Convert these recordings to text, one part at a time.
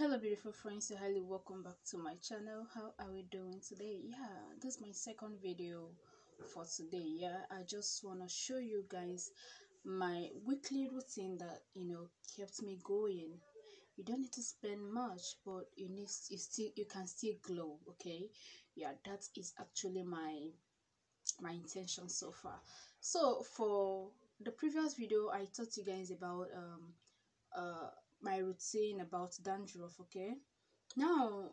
hello beautiful friends. So highly welcome back to my channel. How are we doing today? Yeah this is my second video for today. Yeah i just want to show you guys my weekly routine that you know kept me going. You don't need to spend much but you need you still you can still glow okay? Yeah that is actually my my intention so far. So for the previous video i taught you guys about um uh my routine about dandruff okay? Now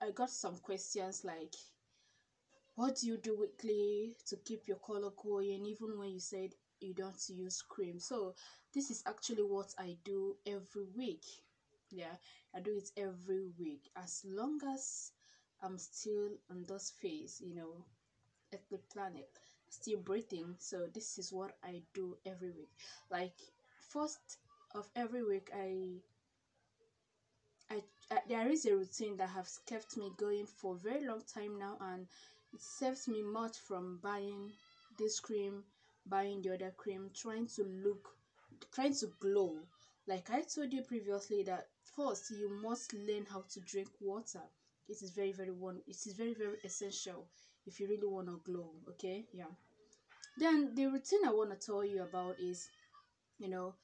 i got some questions like what do you do weekly to keep your color going even when you said you don't use cream? So this is actually what i do every week. Yeah i do it every week. As long as i'm still on this phase you know at the planet still breathing. So this is what i do every week. Like first of every week I, I, I there is a routine that has kept me going for a very long time now and it saves me much from buying this cream buying the other cream trying to look trying to glow. Like i told you previously that first you must learn how to drink water. It is very very one it is very very essential if you really want to glow okay? Yeah. Then the routine i want to tell you about is you know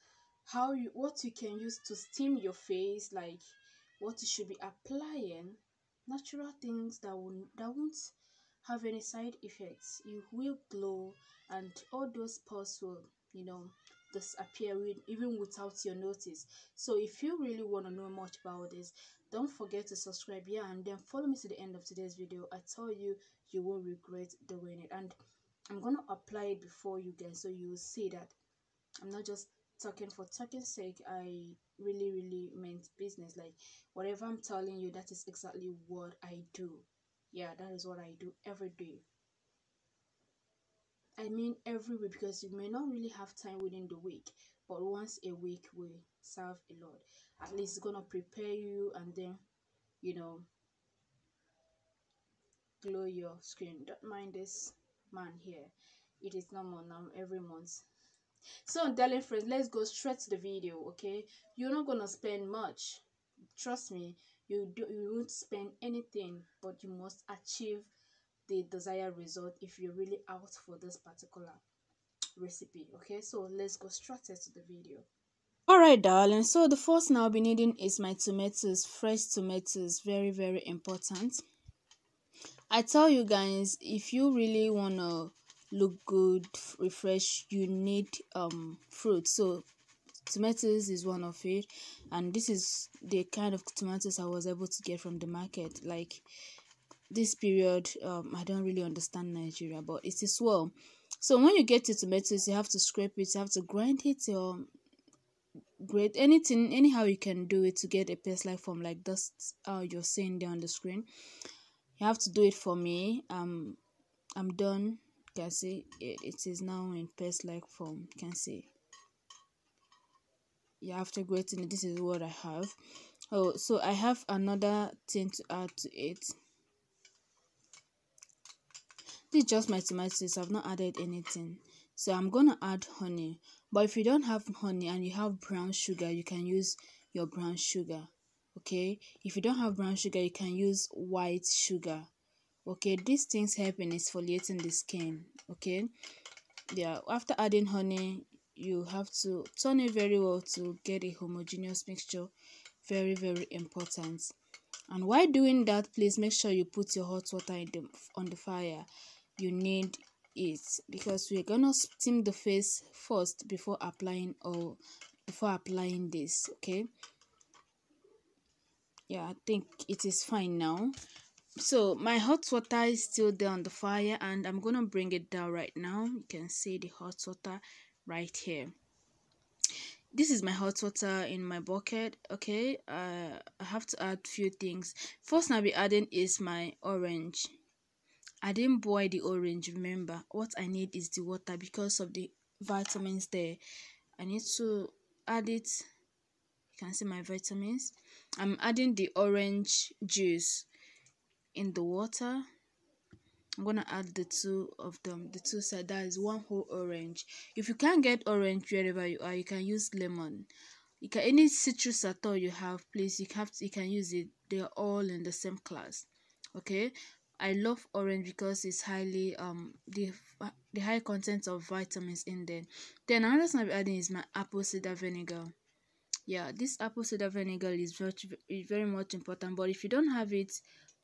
how you what you can use to steam your face like what you should be applying natural things that will that won't have any side effects. You will glow and all those pores will you know disappear with, even without your notice. So if you really want to know much about this don't forget to subscribe yeah and then follow me to the end of today's video. I tell you you won't regret doing it. And i'm gonna apply it before you guys so you will see that i'm not just talking for talking's sake i really really meant business. Like whatever i'm telling you that is exactly what i do. Yeah that is what i do every day. I mean every week because you may not really have time within the week but once a week will serve a lot. At least it's gonna prepare you and then you know glow your screen. Don't mind this man here. It is normal now every month so darling friends let's go straight to the video okay? You're not gonna spend much. Trust me you do you won't spend anything but you must achieve the desired result if you're really out for this particular recipe okay? So let's go straight to the video. All right darling. So the first now i'll be needing is my tomatoes fresh tomatoes. Very very important. I tell you guys if you really want to look good refresh you need um fruit. So tomatoes is one of it. And this is the kind of tomatoes i was able to get from the market. Like this period um i don't really understand nigeria but it is well. So when you get your tomatoes you have to scrape it you have to grind it or grate anything anyhow you can do it to get a paste like form like this uh you're seeing there on the screen. You have to do it for me. Um i'm done can see it, is now in paste like form you can see yeah after grating it this is what i have. Oh so i have another thing to add to it. This is just my tomatoes i've not added anything. So i'm gonna add honey. But if you don't have honey and you have brown sugar you can use your brown sugar okay? If you don't have brown sugar you can use white sugar okay these things help in exfoliating the skin okay? Yeah after adding honey you have to turn it very well to get a homogeneous mixture. Very very important. And while doing that please make sure you put your hot water in the, on the fire. You need it because we're gonna steam the face first before applying or before applying this okay? Yeah i think it is fine now so my hot water is still there on the fire and i'm gonna bring it down right now. You can see the hot water right here. This is my hot water in my bucket okay? Uh, i have to add few things. First i'll be adding is my orange. I didn't boil the orange remember? What i need is the water because of the vitamins there. I need to add it. You can see my vitamins. I'm adding the orange juice in the water. I'm gonna add the two of them the two side that is one whole orange. If you can't get orange wherever you are you can use lemon. You can any citrus at all you have please you have to, you can use it. They're all in the same class okay? I love orange because it's highly um the the high content of vitamins in there. Then another thing i'm adding is my apple cider vinegar. Yeah this apple cider vinegar is very very much important but if you don't have it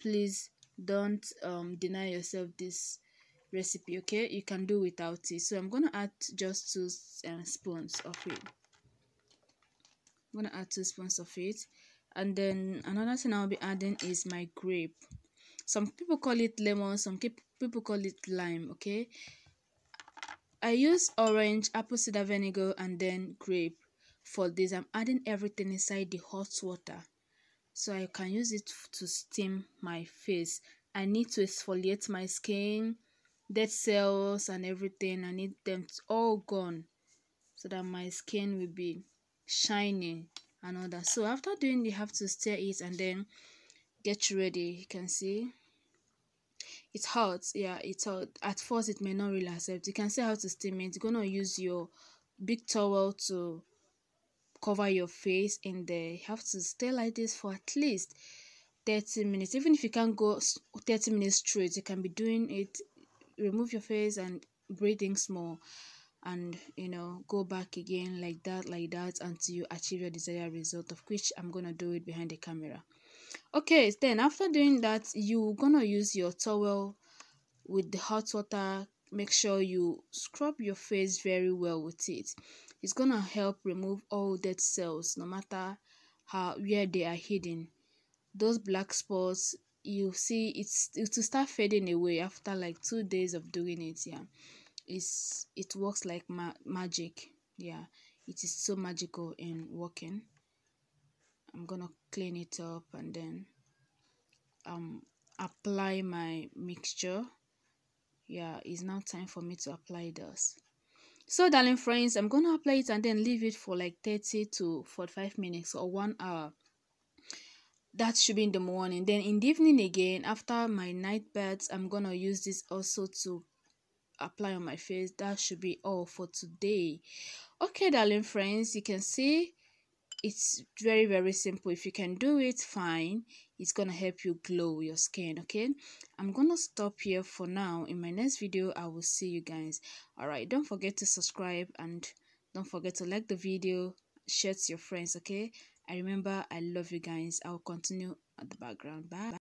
please don't um deny yourself this recipe okay? You can do without it. So i'm gonna add just two uh, spoons of it. I'm gonna add two spoons of it. And then another thing I'll be adding is my grape. Some people call it lemon some people call it lime okay? I use orange apple cider vinegar and then grape for this. I'm adding everything inside the hot water so I can use it to steam my face. I need to exfoliate my skin dead cells and everything. I need them all gone so that my skin will be shining and all that. So after doing you have to stir it and then get ready. You can see it's hot yeah it's hot at first it may not really accept. You can see how to steam it. You're gonna use your big towel to cover your face in there you have to stay like this for at least 30 minutes. Even if you can't go 30 minutes straight you can be doing it remove your face and breathing small and you know go back again like that like that until you achieve your desired result of which i'm gonna do it behind the camera. Okay then after doing that you're gonna use your towel with the hot water make sure you scrub your face very well with it. It's gonna help remove all dead cells no matter how where they are hidden. Those black spots you see it's it will start fading away after like two days of doing it yeah. It's it works like ma magic yeah. It is so magical in working. I'm gonna clean it up and then um apply my mixture yeah it's now time for me to apply this so darling friends i'm gonna apply it and then leave it for like 30 to 45 minutes or one hour. That should be in the morning. Then in the evening again after my night baths i'm gonna use this also to apply on my face. That should be all for today. Okay darling friends you can see it's very very simple. If you can do it fine it's gonna help you glow your skin okay? I'm gonna stop here for now. In my next video i will see you guys. All right don't forget to subscribe and don't forget to like the video share to your friends okay? I remember i love you guys. I'll continue at the background. Bye